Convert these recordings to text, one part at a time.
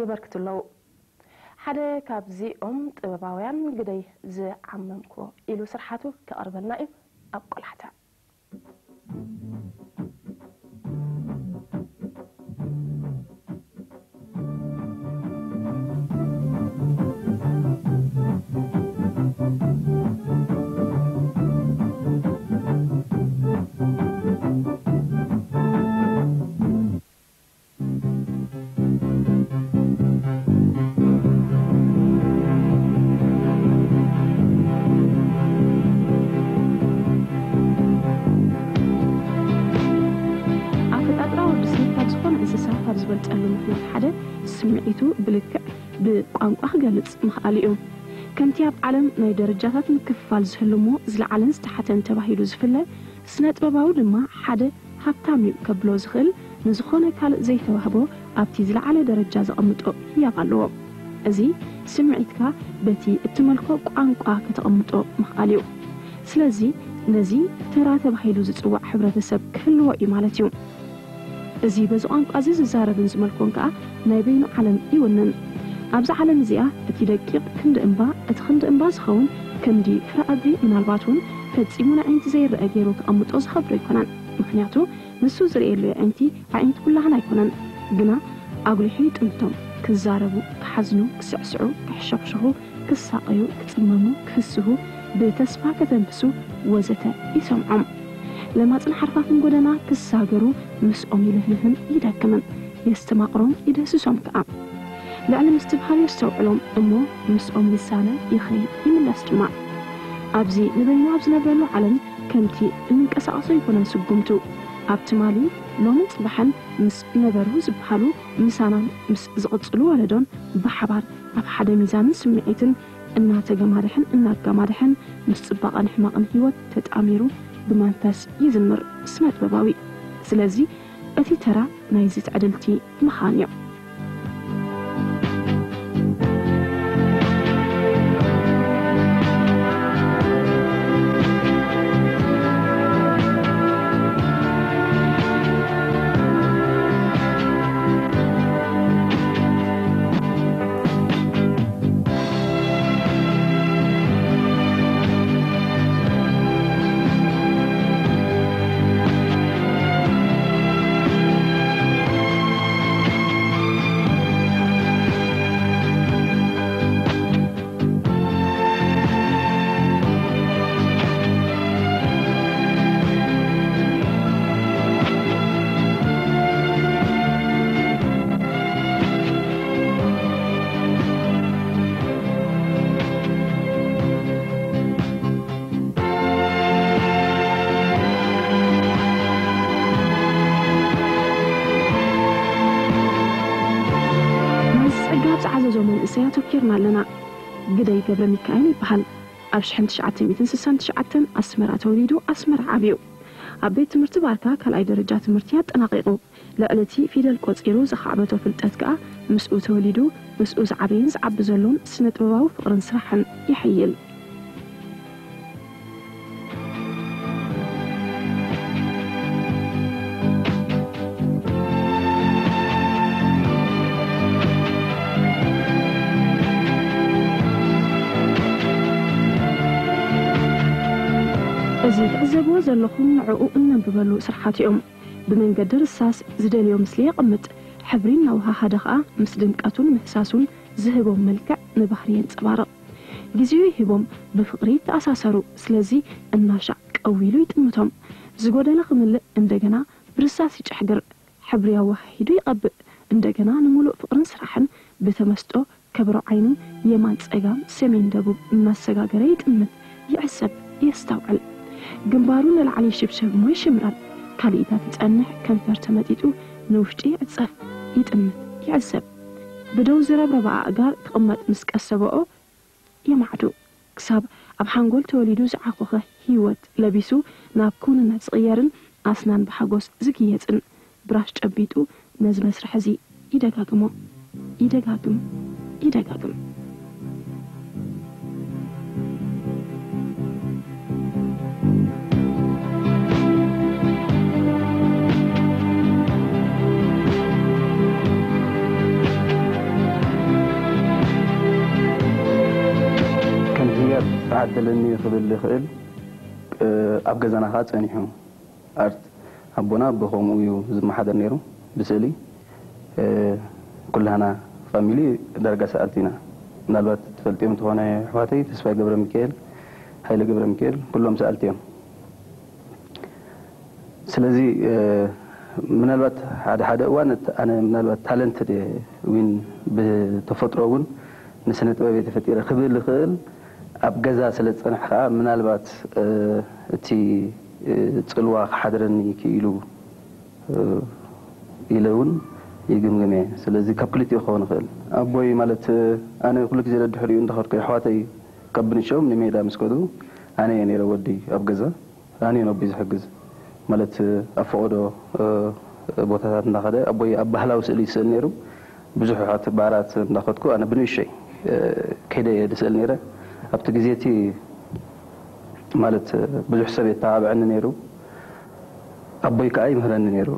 የበርክትለው ሓደ ካብዚኦም ጥበባውያን ግደይ ዝዓመምክዎ ኢሉ ስርሓቱ ከቕርበና እዩ ኣብ ቆላሕታ ቋንቋ ክገልጽ ምኽኣሊ እዩ ከምቲ ኣብ ዓለም ናይ ደረጃታት ምክፍፋል ዝህልሞ ዝለዓለን ዝተሓተን ተባሂሉ ዝፍለ ስነ ጥበባዊ ድማ ሓደ ሃብታም እዩ ከብሎ ዝኽእል ንዝኾነ ካልእ ዘይተዋህቦ ኣብቲ ዝለዓለ ደረጃ ዘቐምጦ ህያብ ኣለዎ እዚ ስምዒትካ በቲ እትመልኮ ቋንቋ ከተቐምጦ ምኽኣል እዩ ስለዚ ነዚ ተራ ተባሂሉ ዝፅዋዕ ሕብረተሰብ ክህልዎ እዩ ማለት እዩ እዚ በዚ ቋንቋ እዚ ዝዛረብን ዝመልኮን ከዓ ናይ በይኑ ዓለም ይውንን ኣብዚ ዓለም እዚኣ እቲ ደቂቕ ክንዲ እምባ እቲ ክንዲ እምባ ዝኸውን ከምዲ ፍረ ኣብዚ ምናልባት እውን ፈፂሙ ንዓይንቲ ዘይርአ ገይሩ ክቐምጦ ዝኸብሩ ኣይኮነን ምክንያቱ ንሱ ዝርእየሉ ዓይንቲ ኣዒንቲ ኩላህን ኣይኮነን ግና ኣጉሊሑ ይጥምቶም ክዛረቡ ክሓዝኑ ክስዕስዑ ክሕሸኽሽኹ ክሳቀዩ ክፅመሙ ክፍስሁ ብተስፋ ከተንፍሱ ወዘተ ይሰምዖም ለማፅን ሓርፋፍን ጎደና ክሳገሩ ምስኦም ይልህልህን ይደክምን የስተማቕሮም ይደስሶም ከዓ لعل ምስትምሃር የስተውዕሎም እሞ ምስ ኦም ልሳነ ይኸይድ ይምለስ ድማ ኣብዚ ንበኛ ኣብ ዝነበረሉ ዓለም ከምቲ እንንቀሳቐሶ ይኮነን ስጉምቱ ኣብቲ ማሊ ሎምን ፅባሕን ምስ ነበሩ ዝበሃሉ ምሳናን ምስ ዝቕፅሉ ወለዶን ብሓባር ኣብ ሓደ ሚዛንን ስምዒትን እናተገማድሕን እናጋማድሕን ምስ ፅባቐን ሕማቕን ህይወት ተጣሚሩ ብመንፈስ ይዝምር ስነ ጥበባዊ ስለዚ እቲ ተራ ናይዚ ትዕድልቲ መኻን እዮም ግደይ ገብረ ሚካኤል ይበሃል ኣብ 1969 ኣስመራ ተወሊዱ ኣስመራ ዓብዩ ኣብ ቤት ትምህርቲ ባርካ ካልኣይ ደረጃ ትምህርቲ ኣጠናቂቑ ልዕሊ እቲ ፊደል ቆፂሩ ዝኸዕበቶ ፍልጠት ከዓ ምስኡ ተወሊዱ ምስኡ ዝዓበይን ዝዓቢ ዘሎን ስነ ጥበባዊ ፍቕርን ስራሕን ይሕይል زلخم عقوق إنن ببلو سرحاتيهم بمن قدر الساس زدالي ومسلي قمت حبرين نوها هادخا مسلم قاتون مهساسون زهبهم ملكع نبحرين تبارق جزيو يهبهم بفقري تأساسارو سلازي الناشا كأويلو يتمتهم زقودة لخم اللي اندقنا برساسي جحقر حبريا وحيدو يقب اندقنا نمولو فقرن سرحن بثمستو كبرو عينو يمان تسعقام سيمين دابو الناس سقاقري يتمت يعسب يستوعل ግንባሩ ንላዕሊ ይሽብሸብሞ ይሽምራል ካሊእታ ትጸንሕ ከንፈር ተመጢጡ ንውሽጢ ይዕጸፍ ይጥምት ይዕዘብ ብደው ዝረብረባ ኣእጋር ክቕመጥ ምስ ቀሰበኦ የማዕዱ ክሳብ ኣብ ሓንጎል ተወሊዱ ዝዓኾኸ ህይወት ለቢሱ ናብ ኩንነት ዝቕየርን ኣስናን ብሓጎስ ዝግየፅን ብራሽ ጨቢጡ ነዚ መስርሕ እዚ ይደጋግሞ ይደጋግም ይደጋግም ከለኒ ክብል ይኽእል ኣብ ገዛና ከዓ ፀኒሖም ኣርት ኣቦና ብከምኡ እዩ ዝመሓደር ነይሩ ብስእሊ ኩላና ፋሚሊ ዳርጋ ሰኣልቲ ኢና ምናልባት ትፈልጥዮም እንተኾነ ኣሕዋተይ ተስፋይ ገብረ ሚካኤል ሃይለ ገብረ ሚካኤል ኩሎም ሰኣልቲ እዮም ስለዚ ምናልባት ሓደ ሓደ እዋን ኣነ ምናልባት ታለንት ውን ብተፈጥሮ እውን ንስነ ጥበብ ተፈጢረ ክብል ይኽእል ኣብ ገዛ ስለ ዝፀንሐ ከዓ ምናልባት እቲ ፅልዋ ክሓድረኒ ክኢሉ ኢለ እውን ይግምግም እየ ስለዚ ካብ ክልቲኡ ክኸውን ይኽእል ኣቦይ ማለት ኣነ ኩሉ ግዜ ደድሕሪኡ እንዳኸድኩ ኣሕዋተይ ካብ ብንሾም ንሜዳ ምስ ከዱ ኣነ እየ ነይረ ወዲ ኣብ ገዛ ኣነ ነቢ ዝሕግዝ ማለት ኣብ ፈቐዶ ቦታታት እንዳኸደ ኣቦይ ኣብ ባህላዊ ስእሊ ይስእል ነይሩ ብዙሕ ኣሕዋት ባህራት እንዳኸድኩ ኣነ ብንእሸይ ከይደ እየ ድስእል ነይረ ኣብቲ ግዜ እቲ ማለት ብዙሕ ሰብ የተባብዐኒ ነይሩ ኣቦይ ከዓ ይምህረኒ ነይሩ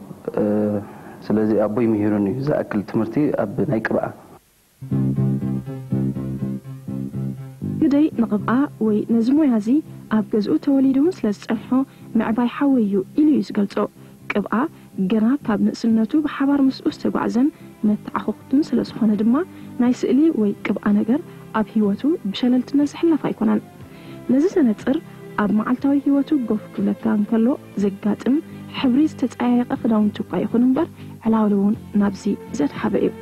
ስለዚ ኣቦይ ምሂሩኒ እዩ ዝኣክል ትምህርቲ ኣብ ናይ ቅብኣ ግደይ ንቕብኣ ወይ ነዚ ሞያ እዚ ኣብ ገዝኡ ተወሊዱ እውን ስለ ዝፀንሖ ምዕባይ ሓዊ እዩ ኢሉ እዩ ዝገልጾ ቅብኣ ገና ካብ ንእስነቱ ብሓባር ምስኡ ዝተጓዕዘን መተዓኸኽቱን ስለ ዝኾነ ድማ ናይ ስእሊ ወይ ቅብኣ ነገር ኣብ ሂወቱ ብሸለልቲ ነዝሕለፍ ኣይኮነን ነዚ ሰነፅር ኣብ መዓልታዊ ሂወቱ ጎፍ ክብለካ እንከሎ ዘጋጥም ሕብሪ ዝተፀያየቐ ክዳውንቲ እኳ ይኹን እምበር ዕላውሉ እውን ናብዚ ዘድሓበ እዩ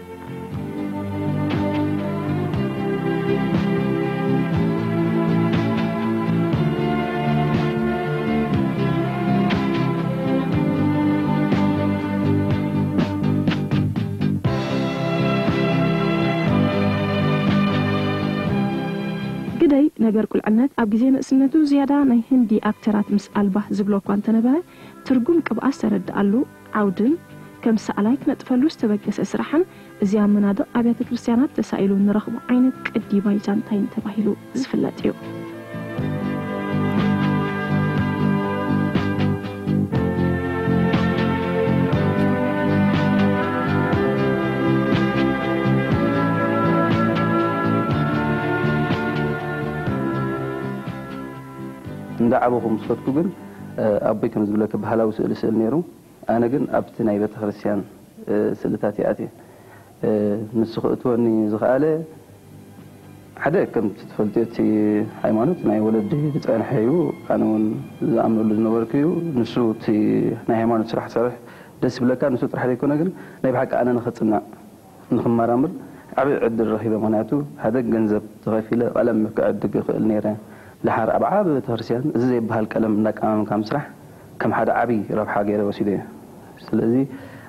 ነገር ቁልዕነት ኣብ ግዜ ንእስነቱ ዝያዳ ናይ ህንዲ ኣክተራት ምስ ኣልባህ ዝብሎ እኳ እንተነበረ ትርጉም ቅብኣት ዝተረድኣሉ ዓውድን ከም ሰኣላይ ክነጥፈሉ ዝተበገሰ ስራሕን እዚ ኣብ መናድቕ ኣብያተ ክርስትያናት ተሳኢሉ ንረኽቦ ዓይነት ቅዲ ባይዛንታይን ተባሂሉ ዝፍለጥ እዩ دعوهم صدقون أبي كم زبلك بهلا وسأل سأل نيرو أنا جن أبت نائبة خرسيان سلتاتي آتي نسخ أتوني زغالة حدا كم تفلتيتي حيوانات ناي ولدي تتعين حيو أنا ون زعمل لنا وركيو نسوتي ناي حيوانات سرح سرح دس بلاك نسوت رح يكون أجن ناي بحق أنا نخطنا نخم مرامل عبي عد الرهيبة مناتو هذا جنزب تغفيله ولم يك عد النيران لحر أبعاد بترسيان زي بهالكلام إنك أمام كم سرح كم حدا عبي رب حاجة رواسي ده سلذي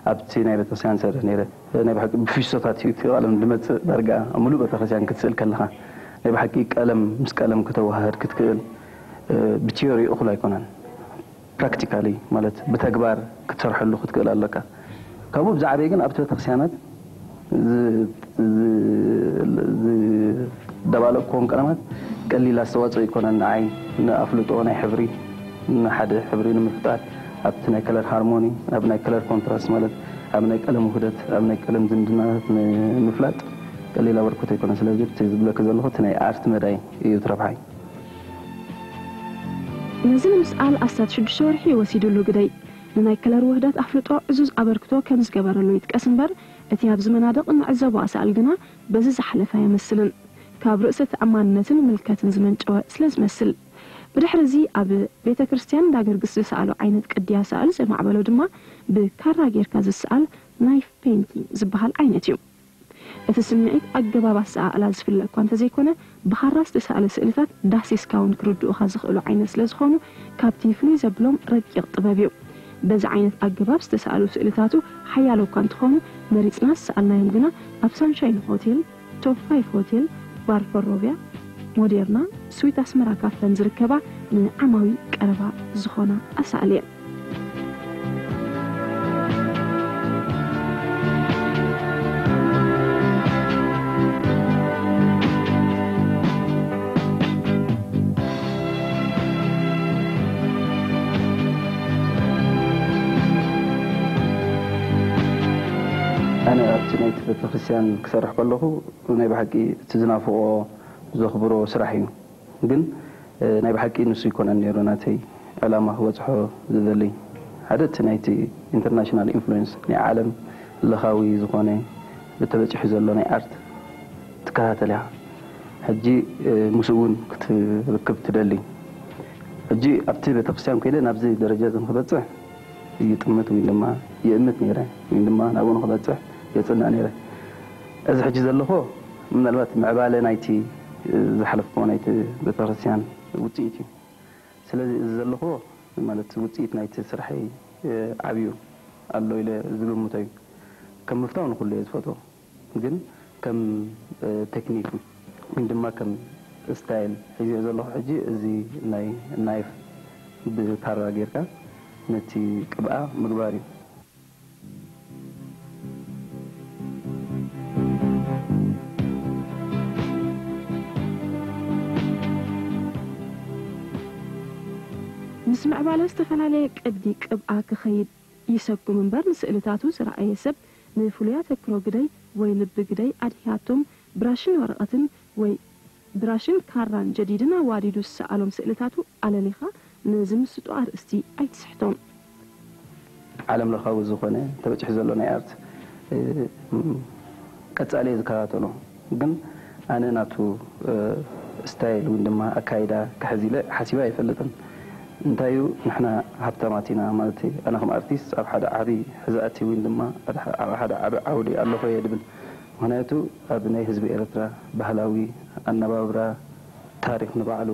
أبتي نبي بترسيان سر نيرة نبي حق في صفة تيجي على من دمت درجة أملو بترسيان كتسل كلها نبي حق كلام مس كلام كتوهر كتكل بتيوري أخلا يكونان practically مالت بتكبر كتر حلو خد كلا لك كابو بزعبي جن أبتي بترسيانات ز ز ز دبالة كون كلامات قليل استواجه يكون عين نافلطون اي حبري ان حد حبري نمفطات ابتنا كلر هارموني ابنا كلر كونتراست مالت ابنا كلم وحدت ابنا كلم زندنات نفلات قليل وركوت يكون سلازي تيز بلاك زلو تني ارت مراي يترب هاي نزل مسال اسات شد شورحي وسيد لو غداي من اي كلر وحدات افلطو ازوز ابركتو كمز غبرلو يتقسمبر اتياب زمنادق نعزبو اسالغنا بزز حلفا يمسلن ካብ ርእሰት ኣማንነትን ምልከትን ዝመንጨወ ስለ ዝመስል ብድሕሪዚ ኣብ ቤተ ክርስቲያን ዳግርግስ ዝሰኣሎ ዓይነት ቅድያ ሰኣል ዘማዕበሎ ድማ ብካራ ጌርካ ዝሰኣል ናይፍ ፔንቲንግ ዝበሃል ዓይነት እዩ እቲ ስምዒት ኣገባባ ሰኣእላ ዝፍለ እኳ እንተዘይኮነ ብሃራስ ዝተሰኣለ ስእልታት ዳሲስካ እውን ክርድኡካ ዝኽእሉ ዓይነት ስለ ዝኾኑ ካብቲ ፍሉይ ዘብሎም ረቂቕ ጥበብ እዩ በዚ ዓይነት ኣገባብ ዝተሰኣሉ ስእልታቱ ሓያሎ እኳ እንትኾኑ መሪፅና ዝሰኣልናዮም ግና ኣብ ሳንሻይን ሆቴል ቶፕ ፋይቭ ሆቴል ባርፈሮብያ ሞዴርና ስዊት ኣስመራ ካፍተን ዝርከባ ንዓማዊ ቀረባ ዝኾና ኣሳእለ እየን እቲ ናይቲ ቤተክርስትያን ክሰርሕ ከለኹ ናይ ብሓቂ እቲ ዝናፍቆ ዘኽብሮ ስራሕ እዩ ግን ናይ ብሓቂ ንሱ ይኮነን ነይሩ ናተይ ዕላማ ክበፅሖ ዝደለይ ሓደ እቲ ናይቲ ኢንተርናሽናል ኢንፍሉንስ ናይ ዓለም ለኻዊ ዝኾነ ተበፂሑ ዘሎ ናይ ኣርት ትከታተል እያ ሕጂ ምስ እውን ክትርክብ ትደሊ ሕጂ ኣብቲ ቤተክርስትያን ኮይደ ናብዚ ደረጃ ንክበፅሕ እዩ ጥምት ወይ ድማ የእምት ነይረ ወይ ድማ ናብኡ ንክበፅሕ የትወና ነረ እዚ ሕጂ ዘለኾ ምናልባት ምዕባለ ናይቲ ዝሓለፍኮ ናይቲ ቤተክርስትያን ውፅኢት እዩ ስለዚ እዚ ዘለኾ ማለት ውፅኢት ናይቲ ስራሐይ ዓብዩ ኣሎ ኢለ ዝግምቶ እዩ ከም ምፍታው ንኩሉ እየ ዝፈትዎ ግን ከም ቴክኒክ ወይ ድማ ከም ስታይል ሒዝኦ ዘለኹ ሕጂ እዚ ናይ ናይፍ ብፓራ ጌርካ ነቲ ቅብኣ ምግባር እዩ ዝተባለ ዝተፈላለየ ቅዲ ቅብኣ ክኸይድ ይሰብኩ እምበር ንስእልታቱ ዝረኣየ ሰብ ንፍሉያት ኣክሮ ግደይ ወይ ልቢ ግደይ ኣድሕያቶም ብራሽን ወረቐትን ወይ ብራሽን ካራን ጀዲድን ኣዋዲዱ ዝሰኣሎም ስእልታቱ ኣለሊኻ ንዝምስጡ ኣርእስቲ ኣይትስሕቶም ዓለም ለኻዊ ዝኾነ ተበፂሕ ዘሎ ናይ ኣርት ቀፃሊ ዝከታተሎ ግን ኣነ ናቱ ስታይል እውን ድማ ኣካይዳ ክሕዚ ኢለ ሓሲባ ኣይፈልጥን እንታይ እዩ ንሕና ሃብታማትና ማለት እዩ ኣነ ከም ኣርቲስት ኣብ ሓደ ዓብዪ ሕዛእቲ እውን ድማ ኣብ ሓደ ዓብ ዓውዲ ኣለኮ እየ ድብል ምክንያቱ ኣብ ናይ ህዝቢ ኤርትራ ባህላዊ ኣነባብራ ታሪክ ንባዕሉ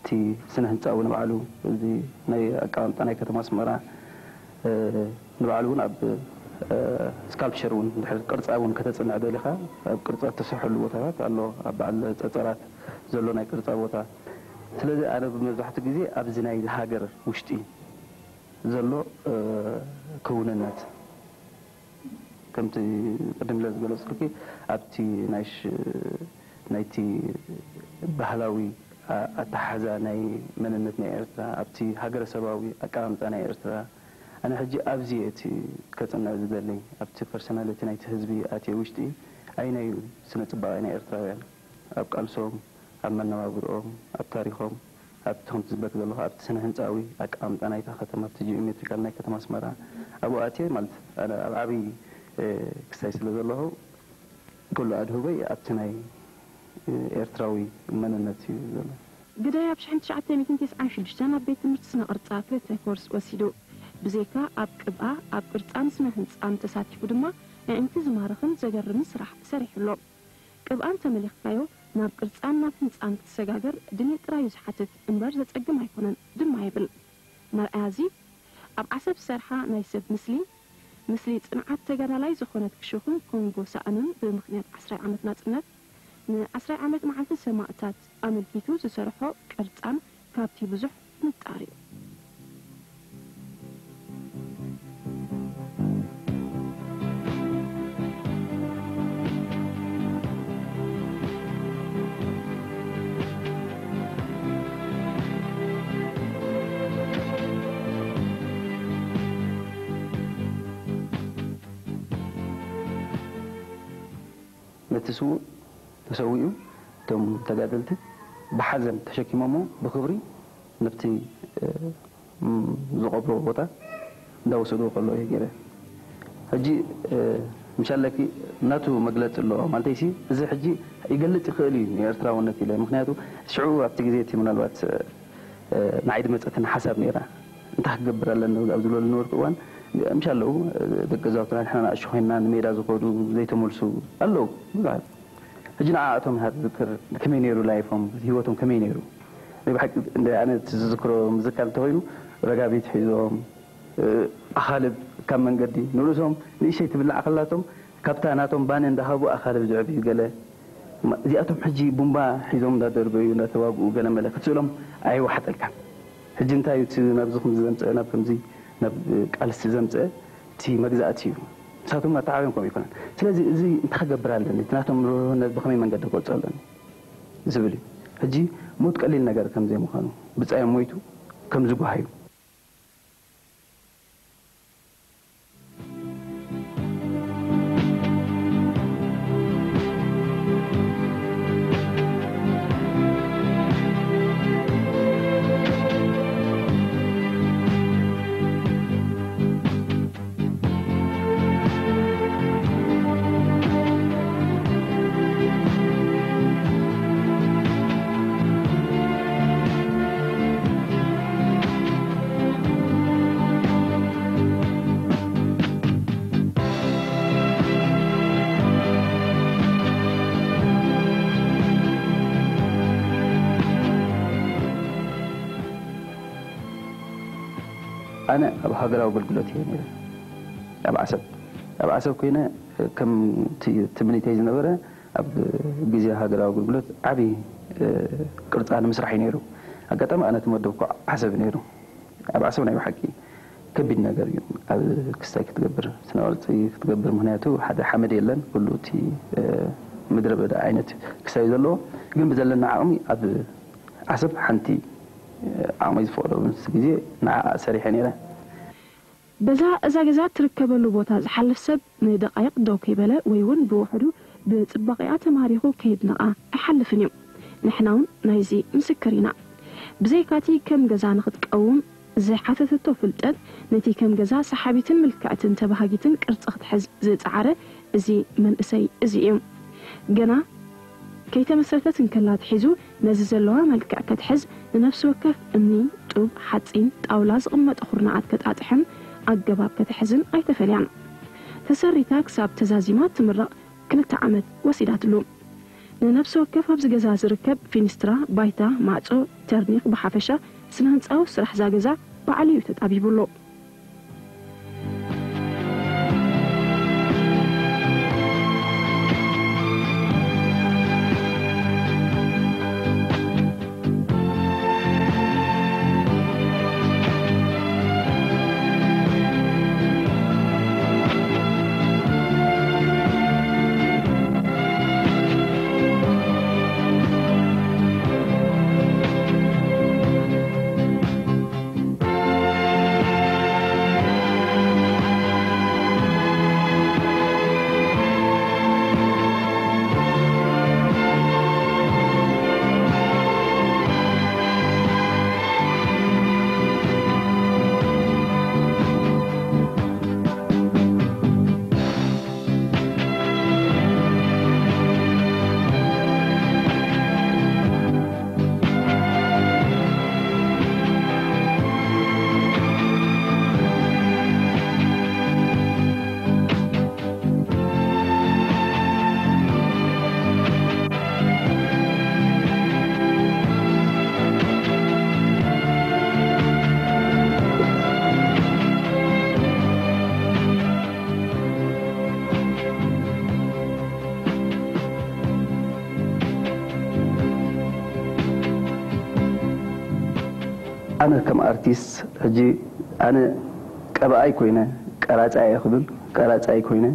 እቲ ስነ ህንፃ እውን ባዕሉ እዚ ናይ ኣቀማምጣ ናይ ከተማ ኣስመራ ንባዕሉ እውን ኣብ ስካልፕቸር እውን ድሕሪ ቅርፃ እውን ከተፅንዕ ደሊኻ ኣብ ቅርፃ እተሰርሐሉ ቦታታት ኣሎ ኣብ በዓል ፀፀራት ዘሎ ናይ ቅርፃ ቦታ ስለዚ ኣነ መብዛሕትኡ ግዜ ኣብዚ ናይ ሃገር ውሽጢ ዘሎ ክውንነት ከምቲ ቅድም ለ ዝገለፅልኪ ኣብቲ ናይቲ ባህላዊ ኣተሓዛ ናይ መንነት ናይ ኤርትራ ኣብቲ ሃገረሰባዊ ኣቀማምጣ ናይ ኤርትራ ኣነ ሕጂ ኣብዚ እቲ ከፅንዕ ዝደሊ ኣብቲ ፐርሶናሊቲ ናይቲ ህዝቢ ኣትየ ውሽጢ ኣይናዩ ስነ ፅባቐ ናይ ኤርትራውያን ኣብ ቃልሶም ኣብ መነባብርኦም ኣብ ታሪኮም ኣብቲ ከምቲ ዝበልክ ዘሎ ኣብቲ ስነ ህንፃዊ ኣቃምጣ ናይታ ከተማ ቲ ጂኦሜትሪካል ናይ ከተማ ኣስመራ ኣብኡ ኣትየ ማለት ኣብ ዓብይ ክሳይ ስለ ዘለኹ ኩሉ ኣድህበይ ኣብቲ ናይ ኤርትራዊ መንነት እዩ ዘሎ ግዳይ ኣብ 1996 ኣብ ቤት ትምህርቲ ስነ ቅርፃ ክልተ ኮርስ ወሲዱ ብዘይካ ኣብ ቅብኣ ኣብ ቅርፃን ስነ ህንፃን ተሳቲፉ ድማ ንዕንቲ ዝማርኽን ዘገርምን ስራሕ ሰሪሑሎ ቅብኣን ተመሊኽካዮ ناب قرصان ناب هنصان كتسجاجر دنيا ترايز حتت انبار زتقج ما يكون دم ما يبل مر ازي اب عسب سرحا نايسب مسلي مسلي تنعت تجارا لاي زخونت كشوخن كونغو سانن بمخنيات عسرع عمت ناتنات عسرع عمت معنت سماعتات امن فيتو زسرحو قرصان كابتي بزح نتاريو تسو تسويو توم تقابلت بحزن تشكي مامو بخبري نبتي آه، زقبلو بوتا داو سدو قلو هي غيره حجي آه، مشان لك ناتو مجلت الله ما انتي سي اذا حجي يقلت خالي يا ارترا ونتي له مخنياتو شعو ابتي غزيتي من الوقت آه، نعيد مصتن حسب نيره انت حقبر لنا ابو زلول نور ምሽ ኣለዉ ደቂ ገዛውትና ንሕና ንኣሽሑ ኮይንና ንሜዳ ዝኸዱ ዘይተመልሱ ኣለዉ ብዙሓት ሕጂ ንዓ እቶም ዝክር ከመይ ነይሩ ላይፎም ሂወቶም ከመይ ነይሩ ብሓቂ ኣነ ዝዝክሮ ምዝካር እንተኮይኑ ረጋቢት ሒዞም ኣኻልብ ካብ መንገዲ ንርእሶም ንእሸይ ትብላዕ ከላቶም ካብታ ናቶም ባነ እንዳሃቡ ኣኻልብ ዝዕብ እዩ ገለ እዚኣቶም ሕጂ ቡምባ ሒዞም እንዳደርበዩ እንዳተባብኡ ገለ መለ ክትስእሎም ኣይዋሓጠልካን ሕጂ እንታይ እዩ እቲ ናብዚ ከምዚ ዘምፅአ ናብ ከምዚ ናብ ቃልሲ ዘምፅአ እቲ መግዛእቲ እዩ ንሳቶም ኣተዓብዮም ይኮነን ስለዚ እዚ ኣለኒ ብከመይ መንገዲ ኣለኒ ዝብል እዩ ሕጂ ሞት ቀሊል ነገር ከም ብፃዮም ሞይቱ ከምዝጓሃዩ وهذا بالقلوت يعني أب عصب أب عصب كينا كم تمني تيز نبرة أب جزء هذا لو بالقلوت عبي قرط أنا مسرحي نيرو أقطع ما أنا تمدوك حسب نيرو أب عصب نعم حكي كبد نجر أب كستاي كتقبر سنوات كتقبر مهنياتو حدا حمد يلن كله تي آه، مدر بدا عينت كستاي زلو جنب زلنا عقمي أب عصب حنتي آه، عقمي زفورة بس نع سريحة نيره بزه ازه ازه ترکبلو بوتا حلف سب ندقايق دو كيبله ويون بوحدو بطباقيا تماريخو كيد نقا احلف نيو نحناون نايزي مسكرينا بزيكاتي كم غزا نخد قوم زي حاثة التوفلتن نتي كم جزا سحابي تنملكاتن تبهاجيتن كرتخد حز زي تعاره زي من اساي زي ام جنا كي تمسرتتن كلات حزو نززلوها ملكا كتحز لنفس وكف اني توب حاتين تاولاز امت اخرنا عاد كتاتحن ኣገባብ ከተሕዝን ኣይተፈልያን ተሰሪታ ክሳብ ተዛዚማ ትምረቕ ክልተ ዓመት ወሲዳትሉ ንነብሲ ወከፍ ኣብዚ ገዛ ዝርከብ ፊኒስትራ ባይታ ማዕፆ ተርኒክ ብሓፈሻ ስነ ህንፃዊ ስራሕ ዛ ገዛ ባዕሉ እዩ ተጣቢቡሉ ኣነ ከም ኣርቲስት ሕጂ ኣነ ቀብኣይ ኮይነ ቀራፃይ እየ ክብል ቀራፃይ ኮይነ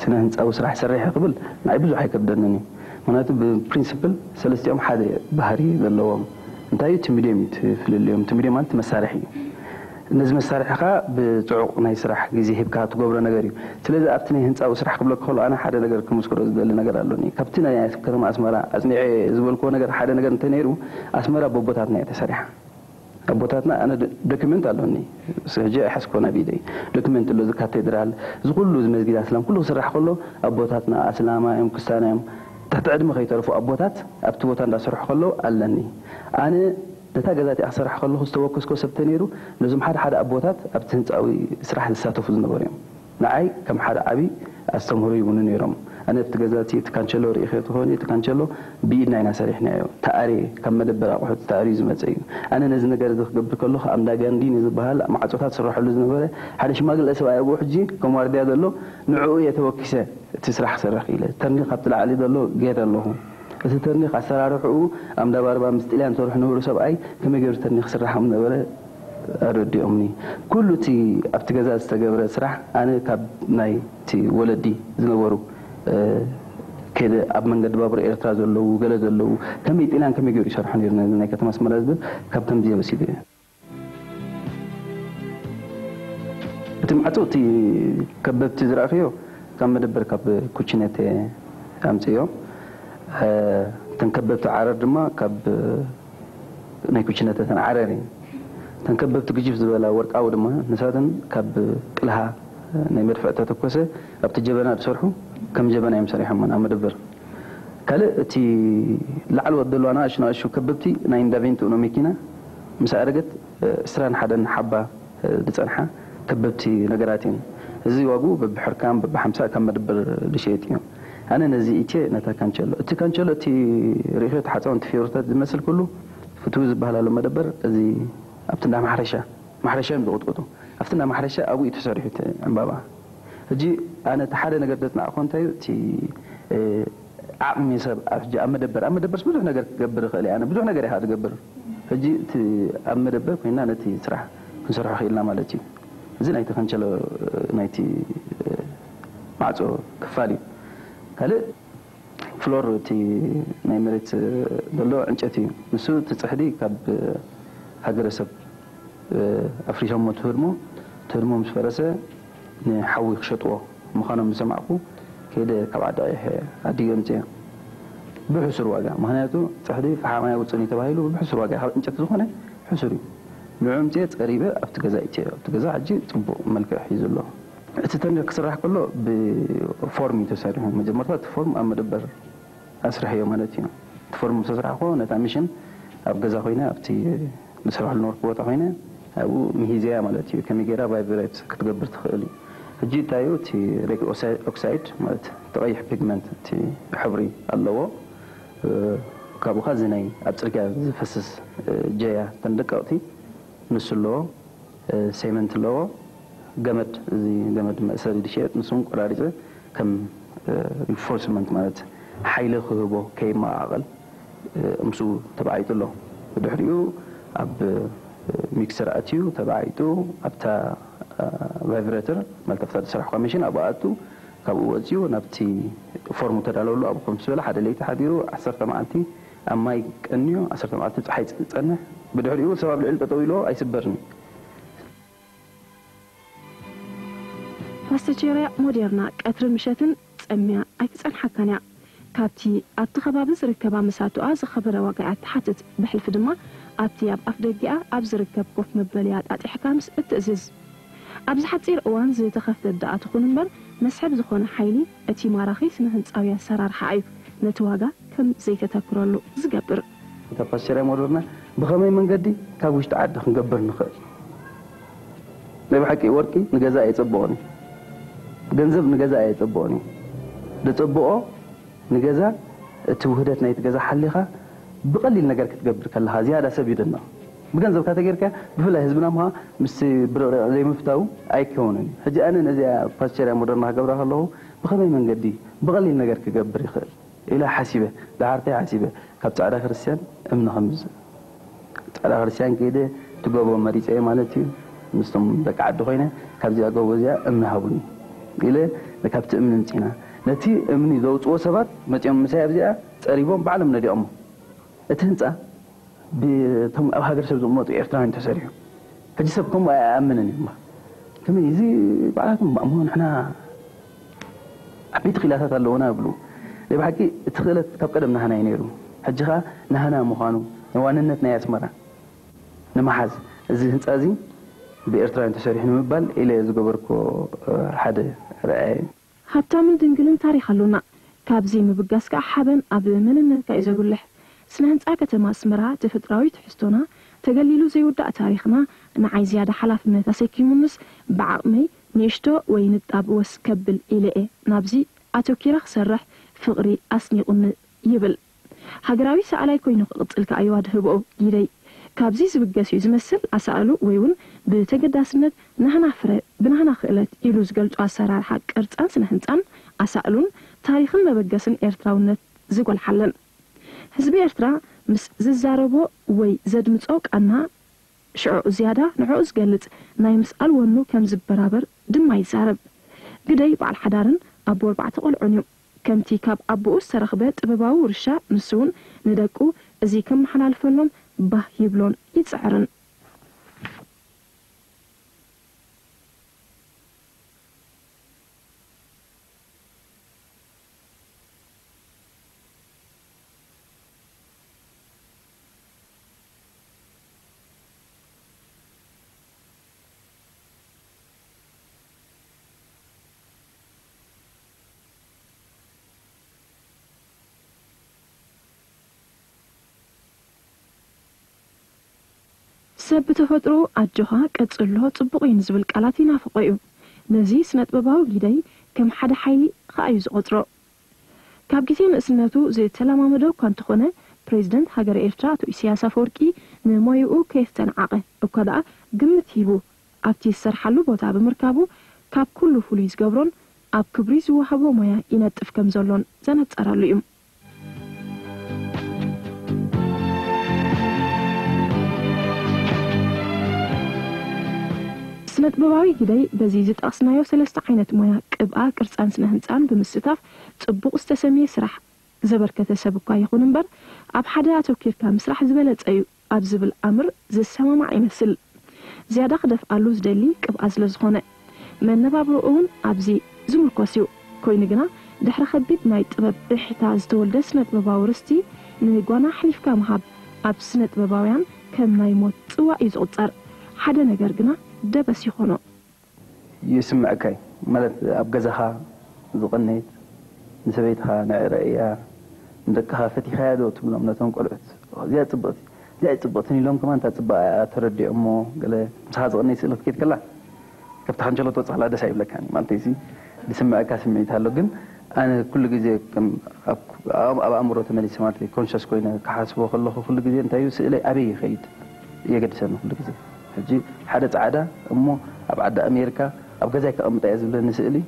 ስነ ህንፃዊ ስራሕ ሰሪሐ ክብል ናይ ብዙሕ ኣይከብደንን እዩ ምክንያቱ ብፕሪንስፕል ሰለስቲኦም ሓደ ባህሪ ዘለዎም እንታይ እዩ ትሚድዮም እዩ ትፍልልዮም ትሚድዮ ማለት መሳርሒ እዩ ነዚ መሳርሒ ከዓ ብፅዑቕ ናይ ስራሕ ግዜ ሂብካ ትገብሮ ነገር እዩ ስለዚ ኣብቲ ናይ ህንፃዊ ስራሕ ክብሎ ክኸሉ ኣነ ሓደ ነገር ክምስክሮ ዝደሊ ነገር ኣሎኒ ካብቲ ናይ ከተማ ኣስመራ ኣፅኒዐ ዝበልክዎ ነገር ሓደ ነገር እንታይ ነይሩ ኣስመራ ቦቦታት ናይ ተሰሪሓ ربطاتنا انا دوكيمنت الوني سجي احس كون ابيدي دوكيمنت لو كاتدرال زغلو مسجد اسلام كله سرح كله ربطاتنا اسلام ام كستان ام تحت ادم خيترفو ربطات ابتو بوتا دا سرح كله الني انا دتا غزاتي اسرح كله استوكس كو سبتنيرو لازم حد حد ربطات ابتن تصاوي سرح نساتو فز نبريم نعي كم حد ابي استمروا يبونو نيرم أنا تجازاتي تكانشلو ريخيت هوني تكانشلو بيدنا هنا سريحنا يو تأري كم مدبر أو حد تأري زمت أيو أنا نزلنا جرد قبل كله أم داجان دين زبهال مع توتات سرح لزنا بره حدش ما قل أسوأ أبو حجي كم وردي هذا له نعوية توكسة تسرح سرح إلى تني قط العلي ده له جير الله بس تني خسر أروح أو أم دوار بامستيلان تروح نور سب أي كم يجرب تني خسر رحم نبره أردي أمني كل تي أبتجازات تجبر سرح أنا كاب ناي تي ولدي زنا ورو كده أب من قد بابر إيرتراز اللو وقلد اللو كم يتقلان كم يجور يشرحون يرنا لنا كتماس مرزد كابتن دي مسيدي تمعتو تي كبت تزرع فيه كم مدبر كب كوتشينة أمسيو تنكببت عرر دما كب ናይ ኩችነተተን ዓረር እዩ እተን ከበብቲ ግጅፍ ዝበላ ወርቃዊ ድማ ንሳትን ካብ ቅልሃ ናይ መድፍዕ ተተኮሰ ኣብቲ ጀበና ዝሰርሑ ከም ጀበና እዮም ሰሪሖሞና ኣብ መደበር ካልእ እቲ ላዕልወት ዘለዋ ናእሽ ናእሹ ከበብቲ ናይ እንዳቬንቶ ኖ መኪና ምስ ኣረገት እስራን ሓደን ሓባ ዝፀንሓ ከበብቲ ነገራት እዮም እዚ ዋግኡ በብሕርካም በብሓምሳ ካብ መደበር ዝሸየጥ እዮም ኣነ ነዚ እቼ ነታ ካንቸሎ እቲ ካንቸሎ እቲ ሪእዮ ተሓፃውንቲ ፊዮርታት ዝመስል ኩሉ ፍትው ዝበሃላሎ መደበር እዚ ኣብቲ እንዳ ማሕረሻ ማሕረሻ እዮም ዝቕጥቅጡ ኣብቲ እንዳ ማሕረሻ ኣብኡ ተሰሪሑ ዕምባባ እጂ أنا تحدي نقدت نأخون تي إيه، عمي سب أفج أم دبر أم دبر بدون نقدر قبر خلي أنا بدون نقدر هذا قبر فجي تي أم دبر كنا نتي سرع سرع خيلنا مالتي زين أي تخن شلو إيه، نايتي إيه، معزو كفالي قال فلور تي نيمريت دلو عنجتي مسو تتحدي كاب هاجر سب أفريشام مو ترمو ترمو مش فرسة نحوي خشطوه ምዃኖም ዝሰማዕኩ ከይደ ካብ ዓዲ ቕሕ ኣዲዮም ፅየ ብሕሱር ዋጋ ምክንያቱ ፅሕዲ ፈሓማይ ውፅን ተባሂሉ ብሕሱር ዋጋ ካብ ዕንጨት ዝኾነ ሕሱር እዩ ንዑም ፅየ ፀሪበ ኣብቲ ገዛ እዩ ኣብቲ ገዛ ሕጂ ፅቡቕ መልክዕ እዩ ዘሎ እቲ ተንደር ክስራሕ ከሎ ብፎርም እዩ ተሰሪሑ መጀመርታ እቲ ፎርም ኣብ መደበር ኣስርሐዮ ማለት እዩ እቲ ፎርም ዝተስራሕኮ ነታ ሚሽን ኣብ ገዛ ኮይነ ኣብቲ ንሰርሐሉ ነበርኩ ቦታ ኮይነ ኣብኡ ምሂዝያ ማለት እዩ ከመይ ገይራ ቫይብሬት ክትገብር ትኽእል እዩ جي تايو تي ريك اوكسايد مالت تغيح بيجمنت تي حبري اللو ካብኡ ኸ ዝናይ ኣብ ፅርግያ ዝፈስስ ጀያ እተን ደቀቕቲ ንሱ ኣለዎ ሴመንት ኣለዎ ገመድ እዚ ገመድ መእሰሪ ድሸየጥ ንሱም ቆራሪፀ ከም ኢንፎርስመንት ማለት ሓይሊ ክህቦ ከይመቃቐል እምሱ ተባዓይጡ ኣሎ ብድሕሪኡ ኣብ ሚክሰር ኣትዩ ተባዓይጡ ኣብታ ቫይብሬተር መልጠፍታ ዝስራሕካ መሽን ኣብኡ ኣቱ ካብኡ ወፂኡ ናብቲ ፎርሙ ተዳለወሉ ኣብኡ ከምቲ ዝበለ ሓደ ለይቲ ሓዲሩ ዓሰርተ መዓልቲ ኣብ ማይ ቀንዮ ዓሰርተ መዓልቲ ፀሓይ ፀንሕ ብድሕሪኡ ሰብ ኣብ ልዕሊ ጠጠው ኢሎ ኣይስበርኒ ኣስተጀርያ ሞዴርና ቀትሪ ምሸትን ፀሚያ ኣይትፀንሓካን እያ ካብቲ ኣብቲ ከባቢ ዝርከባ መሳትኣ ዝኸበረ ዋጋ እያ ትሓትት ብሕልፊ ድማ ኣብቲ ኣብ ኣፍ ደጊኣ ኣብ ዝርከብ ኮፍ መበልያ ጣጢሕካ ምስ እትእዝዝ ኣብዚ ሓፂር እዋን ዝተኸፍተ ዳኣት ይኹን እምበር መስሕብ ዝኾነ ሓይሊ እቲ ማራኺ ስነ ህንፃዊ ኣሰራርሓ እዩ ነቲ ዋጋ ከም ዘይተተክረሉ ዝገብር ተፈሲረሞ ድርና ብኸመይ መንገዲ ካብ ውሽጢ ዓዲ ክንገብር ንኽእል ናይ ብሓቂ ወርቂ ንገዛ የፅብኦን ገንዘብ ንገዛ የፅብኦን እዩ ዝፅብኦ ንገዛ እቲ ውህደት ናይቲ ገዛ ሓሊኻ ብቐሊል ነገር ክትገብር ከለኻ ዝያዳ ሰብ ይድነቕ ብገንዘብካ ተገርካ ብፍላይ ህዝብና ምሃ ምስ ብርቕሪቕ ዘይምፍታው ኣይከውንን ሕጂ ኣነ ነዚኣ ፓስቸርያ ሞደርና ክገብራ ከለኹ ብኸመይ መንገዲ ብቐሊል ነገር ክገብር ይኽእል ኢላ ሓሲበ ዳሓርተይ ሓሲበ ካብ ፃዕዳ ክርስትያን እምኒ ከምዝእ ፃዕዳ ክርስትያን ከይደ ትገቦ መሪፀ ማለት እዩ ምስቶም ደቂ ዓዲ ኮይነ ካብዚኣ ገቦ እዚኣ እምኒ ሃቡኒ ኢለ ካብቲ እምኒ ንፂና ነቲ እምኒ ዘውፅዎ ሰባት መፅኦም ምሳይ ኣብዚኣ ፀሪቦም ባዕሎም ነዲኦሞ እቲ ህንፃ بتم أو هاجر سب زمط إيرتران تسريع فجس بكم أمنا يما كم يزي بعدكم بأمون إحنا أبيت خلاصة اللونا بلو لي بحكي تخلت كم قدم نحنا ينيرو حجها نحنا مخانو نوان النت نياس مرة نمحز زي هنت أزي بإيرتران تسريع نمبل إلى زجبركو آه، حدا رأي حتى من دنقلن تاريخ اللونا كابزي مبقاسك أحبن أبي من النت كايزا قول لحب ስነ ህንፃ ከተማ ኣስመራ እቲ ፍጥራዊ ትሕዝቶና ተገሊሉ ዘይውዳእ ታሪክና ንዓይ ዝያዳ ሓላፍነት ኣሰኪሙ ምስ ብዓቕመይ ንእሽቶ ወይ ንጣብ ወስ ከብል ኢለ እየ ናብዚ ኣተኪራ ክሰርሕ ፍቕሪ ኣስኒቑኒ ይብል ሃገራዊ ሰኣላይ ኮይኑ ክቕፅል ከዓ ይዋ ድህብኦ ጊደይ ካብዚ ዝብገስ እዩ ዝመስል ኣሰኣሉ ወይ እውን ብተገዳስነት ናህና ፍረ ብናህና ክእለት ኢሉ ዝገልፁ ኣሰራርሓ ቅርፃን ስነ ህንፃን ኣሳእሉን ታሪክን መበገስን ኤርትራውነት ዝጎልሓለን ሕዝቢ ኤርትራ ምስ ዝዛረቦ ወይ ዘድምፆ ቃና ሽዑ ዝያዳ ንዕኡ ዝገልጽ ናይ ምስኣል ወኑ ከም ዝበራበር ድማ ይዛረብ ግደይ በዕል ሓዳርን ኣቦ ኣርባዕተ ቐልዑን እዩ ከምቲ ካብ ኣቦኡ ዝተረኽበ ጥበባዊ ውርሻ ንስውን ንደቁ እዙይ ከመሓላልፈኖም ባህ ይብሎን ይፅዕርን ሰብ ብተፈጥሮ ኣጆኻ ቀጽሎ ጽቡቕ እዩ ንዝብል ቃላት ይናፍቆ እዩ ነዚ ስነ ጥበባዊ ግደይ ከም ሓደ ሓይሊ ከዓ እዩ ዝቖፅሮ ካብ ግዜ ንእስነቱ ዝተለማመዶ እኳ እንተኾነ ፕሬዚደንት ሃገረ ኤርትራ ኣቶ ኢስያስ ኣፈወርቂ ንሞይኡ ከየተነዓቐ እኳ ደኣ ግምት ሂቡ ኣብቲ ዝሰርሓሉ ቦታ ብምርካቡ ካብ ኩሉ ፍሉይ ዝገብሮን ኣብ ክብሪ ዝወሃቦ ሞያ ይነጥፍ ከም ዘሎን ዘነጸረሉ እዩ ስነ ጥበባዊ ግደይ በዚ ዝጠቕስናዮ ሰለስተ ዓይነት ሞያ ቅብኣ ቅርፃን ስነ ህንፃን ብምስታፍ ፅቡቕ ዝተሰምየ ስራሕ ዘበርከተ ሰብ እኳ ይኹን እምበር ኣብ ሓደ ኣተኪርካ ምስራሕ ዝበለፀ እዩ ኣብ ዝብል ኣምር ዝሰማማዕ ይመስል ዝያዳ ክደፍ ኣሉ ዝደሊ ቅብኣ ስለ ዝኾነ መነባብሮ እውን ኣብዚ ዝምርኮስ እዩ ኮይኑ ግና ድሕሪ ከቢድ ናይ ጥበብ ብሕታ ዝተወልደ ስነ ጥበባዊ ርስቲ ንጓና ሕሊፍካ ምሃብ ኣብ ስነ ጥበባውያን ከም ናይ ሞት ፅዋዕ እዩ ዝቑፀር ሓደ ነገር ግና دبس يخونو يسمعكاي مالت ابغزها زقنيت نسبيتها نعرايا ندكها فتيها دو تبنا من تنقلت زي تبط زي تبط ني لوم كمان تتبع تردي امو قال مسح زقني سلك كيت كلا كبت حنجلو توصح على دسا يبلك يعني مالتي سي نسمعك سمعيت هالو كن انا كل جزي كم اب اب امرو تملي سمعت كونشاس كوين كحاسبو خلو كل جزي انت يسئل ابي خيد يقدسن كل جزي حجي حدا تعادا امو اب عدا امريكا اب غزاي كامطا يزبل نسالي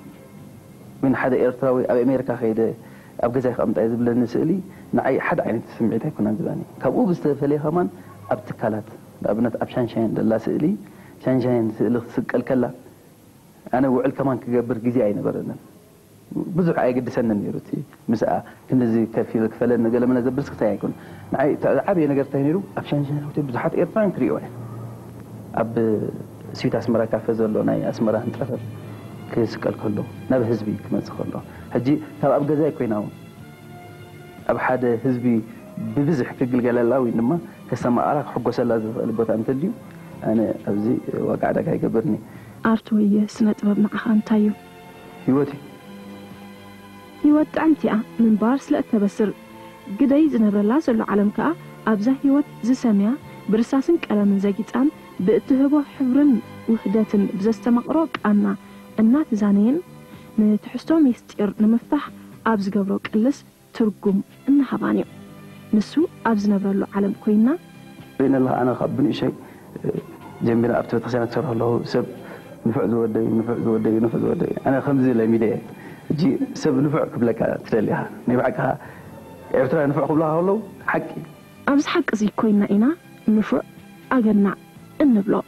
من حدا ايرتراوي اب امريكا خيدا اب غزاي كامطا يزبل نسالي نعي حدا عين تسمعيتها كنا زباني كابو بستفلي همان اب تكالات ابنت اب شانشاين لا سالي شانشاين سالي سكال كلا انا وعل كمان كجبر جزي عين برنا بزح عي قد سنن يروتي مساء كنزي كفي لك فلن قال من زبسك تاعكم نعي تعبي نقر تهنيرو ابشان جنوتي بزحات ايرفان ኣብ ስዩት ኣስመራ ካፈ ዘሎ ናይ ኣስመራ ህንጥረፈ ክስቀል ከሎ ናብ ህዝቢ ክመፅእ ከሎ ሕጂ ካብ ኣብ ገዛይ ኮይና ውን ኣብ ሓደ ህዝቢ ብብዙሕ ክግልገለላ ወይ ድማ ከሰማዕራ ክሕጎሰላ ዝኽእል ቦታ እንተድዩ ኣነ ኣብዚ ዋቃዕ ዳጋ ይገብርኒ ኣርቱ ወየ ስነ ጥበብ ንዓኻ እንታይ እዩ ሂወት እዩ ሂወት ጥዕምቲ ኣ ምንባር ስለ እተበስር ግደይ ዝነብረላ ዘሎ ዓለም ከዓ ኣብዛ ሂወት ዝሰምያ ብርሳስን ቀለምን ዘጊፃን بإتهبو حبرن وحدات بزست مقروك أنا النات زانين نتحسو ميستير نمفتح أبز قبروك اللس ترقم إنها بانيو نسو أبز نبرلو عالم كوينا بين الله أنا خبني شيء جنبنا أبتو تخسينا تره الله سب نفعذ ودي نفعذ ودي نفعذ ودي أنا خمسة لأميدي جي سب نفع قبلك تليها نبعكها عرفت نفع قبلها والله حقي أبز حق زي كوينا إنا نفع أجنع le bloc